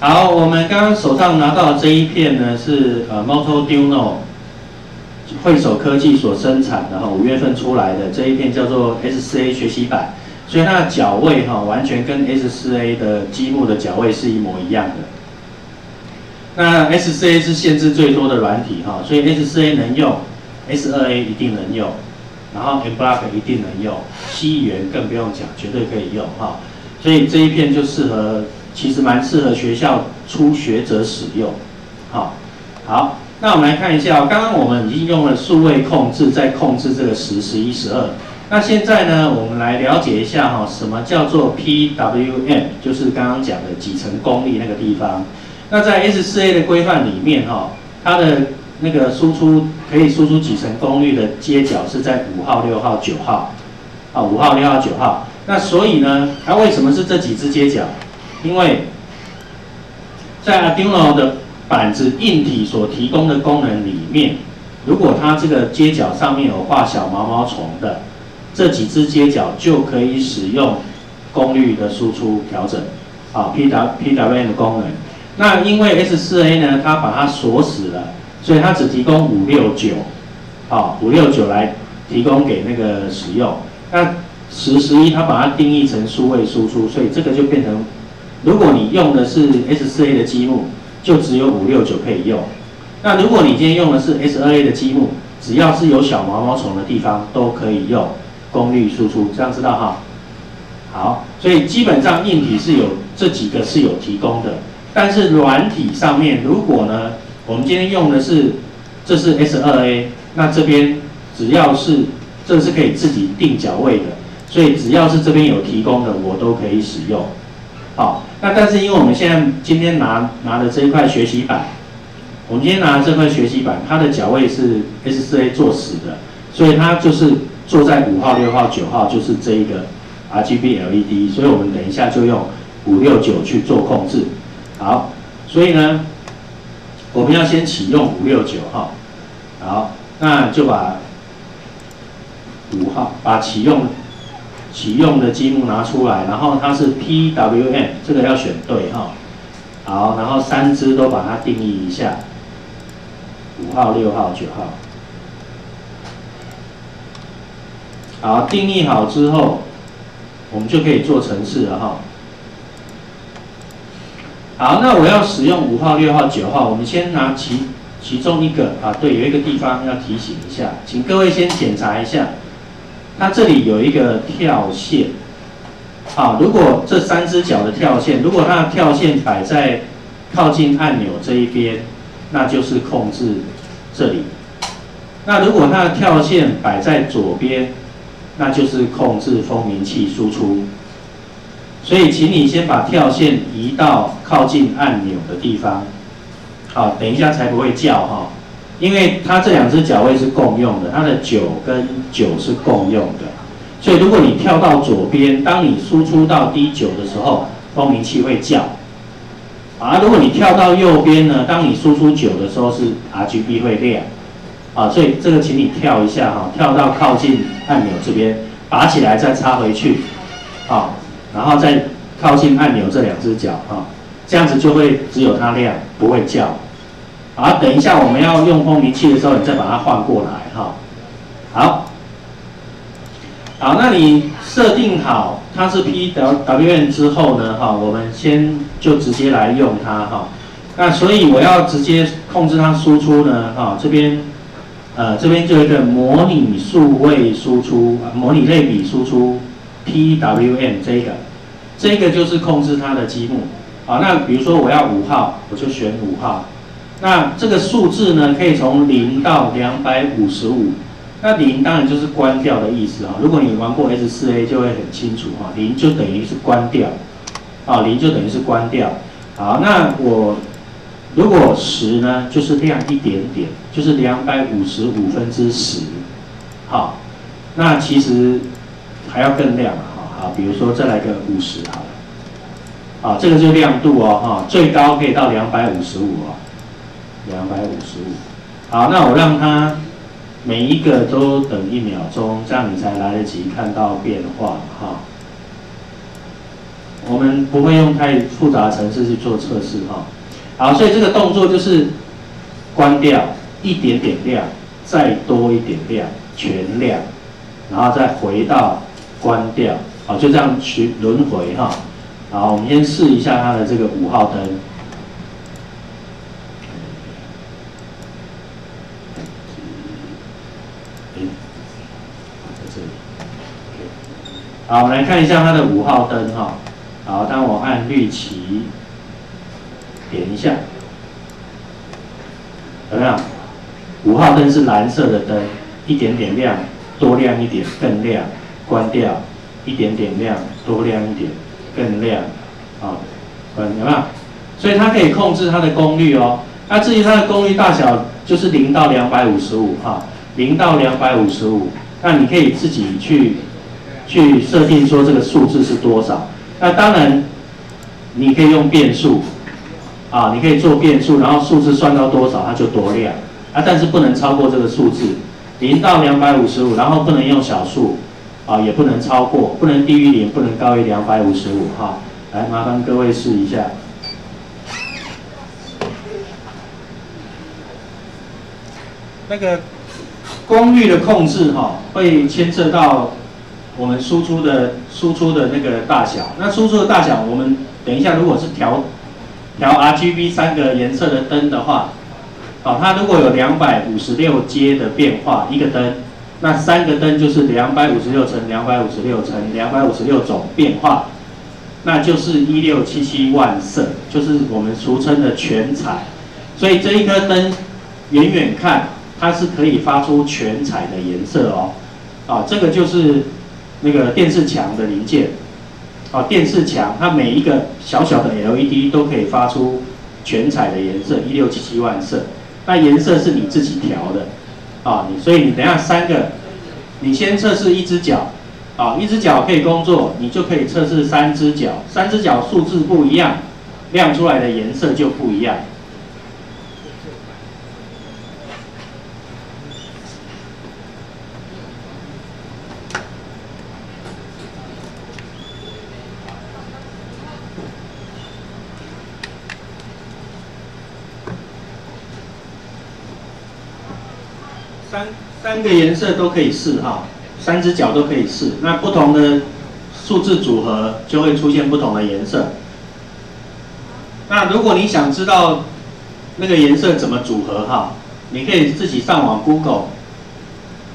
好，我们刚刚手上拿到的这一片呢，是呃 Motoduno 汇手科技所生产的哈，五月份出来的这一片叫做 S4A 学习版，所以它的脚位哈，完全跟 S4A 的积木的脚位是一模一样的。那 S4A 是限制最多的软体哈，所以 S4A 能用，S2A 一定能用，然后 Mblock 一定能用，西元更不用讲，绝对可以用哈。所以这一片就适合。其实蛮适合学校初学者使用，好，好，那我们来看一下，刚刚我们已经用了数位控制在控制这个十、十一、十二，那现在呢，我们来了解一下哈，什么叫做 PWM，就是刚刚讲的几层功率那个地方。那在 S4A 的规范里面哈，它的那个输出可以输出几层功率的接角是在五号、六号、九号，啊，五号、六号、九号。那所以呢，它为什么是这几只接角？因为在 Arduino 的板子硬体所提供的功能里面，如果它这个接角上面有画小毛毛虫的，这几只接角就可以使用功率的输出调整，啊 P W P W M 的功能。那因为 S 四 A 呢，它把它锁死了，所以它只提供五六九，好五六九来提供给那个使用。那十十一它把它定义成数位输出，所以这个就变成。如果你用的是 S4A 的积木，就只有五六九可以用。那如果你今天用的是 S2A 的积木，只要是有小毛毛虫的地方都可以用功率输出，这样知道哈？好，所以基本上硬体是有这几个是有提供的，但是软体上面，如果呢，我们今天用的是这是 S2A，那这边只要是这是可以自己定脚位的，所以只要是这边有提供的，我都可以使用。好。那但是因为我们现在今天拿拿的这一块学习板，我们今天拿的这块学习板，它的脚位是 S4A 做死的，所以它就是坐在五号、六号、九号，就是这一个 RGB LED，所以我们等一下就用五六九去做控制。好，所以呢，我们要先启用五六九号，好，那就把五号把启用。启用的积木拿出来，然后它是 PWM，这个要选对哈。好，然后三只都把它定义一下，五号、六号、九号。好，定义好之后，我们就可以做程式了哈。好，那我要使用五号、六号、九号，我们先拿其其中一个啊，对，有一个地方要提醒一下，请各位先检查一下。它这里有一个跳线，好，如果这三只脚的跳线，如果它的跳线摆在靠近按钮这一边，那就是控制这里；那如果它的跳线摆在左边，那就是控制蜂鸣器输出。所以，请你先把跳线移到靠近按钮的地方，好，等一下才不会叫哈。因为它这两只脚位是共用的，它的九跟九是共用的，所以如果你跳到左边，当你输出到 D 九的时候，蜂鸣器会叫。啊，如果你跳到右边呢，当你输出九的时候是 RGB 会亮。啊，所以这个请你跳一下哈，跳到靠近按钮这边，拔起来再插回去，啊，然后再靠近按钮这两只脚啊，这样子就会只有它亮，不会叫。好，等一下我们要用蜂鸣器的时候，你再把它换过来哈。好，好，那你设定好它是 PWM 之后呢，哈，我们先就直接来用它哈。那所以我要直接控制它输出呢，哈，这边，呃，这边就有一个模拟数位输出，模拟类比输出 PWM 这个，这个就是控制它的积木。好，那比如说我要五号，我就选五号。那这个数字呢，可以从零到两百五十五。那零当然就是关掉的意思哈。如果你玩过 S4A，就会很清楚哈。零就等于是关掉，啊，零就等于是关掉。好，那我如果十呢，就是亮一点点，就是两百五十五分之十。好，那其实还要更亮啊。好，比如说再来个五十好了。好，这个就亮度哦，哈，最高可以到两百五十五哦。两百五十五，好，那我让它每一个都等一秒钟，这样你才来得及看到变化哈。我们不会用太复杂的程式去做测试哈。好，所以这个动作就是关掉一点点亮，再多一点亮，全亮，然后再回到关掉，好，就这样去轮回哈。好，我们先试一下它的这个五号灯。好，我们来看一下它的五号灯哈。好，当我按绿旗，点一下，怎么样？五号灯是蓝色的灯，一点点亮，多亮一点，更亮，关掉，一点点亮，多亮一点，更亮，啊，关有没有？所以它可以控制它的功率哦。那至于它的功率大小，就是零到两百五十五哈，零到两百五十五，那你可以自己去。去设定说这个数字是多少？那当然，你可以用变数，啊，你可以做变数，然后数字算到多少它就多亮，啊，但是不能超过这个数字，零到两百五十五，然后不能用小数，啊，也不能超过，不能低于零，不能高于两百五十五，哈，来麻烦各位试一下，那个功率的控制，哈，会牵涉到。我们输出的输出的那个大小，那输出的大小，我们等一下如果是调调 R G B 三个颜色的灯的话，好，它如果有两百五十六阶的变化一个灯，那三个灯就是两百五十六乘两百五十六乘两百五十六种变化，那就是一六七七万色，就是我们俗称的全彩。所以这一颗灯远远看，它是可以发出全彩的颜色哦，啊，这个就是。那个电视墙的零件，啊，电视墙它每一个小小的 LED 都可以发出全彩的颜色，一六七七万色。那颜色是你自己调的，啊，你所以你等下三个，你先测试一只脚，啊，一只脚可以工作，你就可以测试三只脚，三只脚数字不一样，亮出来的颜色就不一样。三三个颜色都可以试哈，三只脚都可以试。那不同的数字组合就会出现不同的颜色。那如果你想知道那个颜色怎么组合哈，你可以自己上网 Google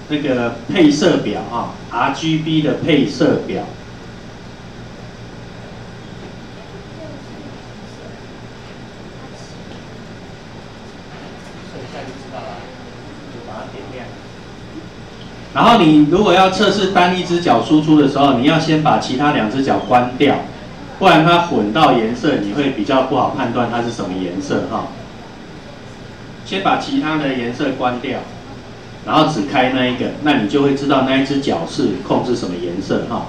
那个配色表啊，RGB 的配色表。把它点亮然后你如果要测试单一只脚输出的时候，你要先把其他两只脚关掉，不然它混到颜色，你会比较不好判断它是什么颜色哈。先把其他的颜色关掉，然后只开那一个，那你就会知道那一只脚是控制什么颜色哈。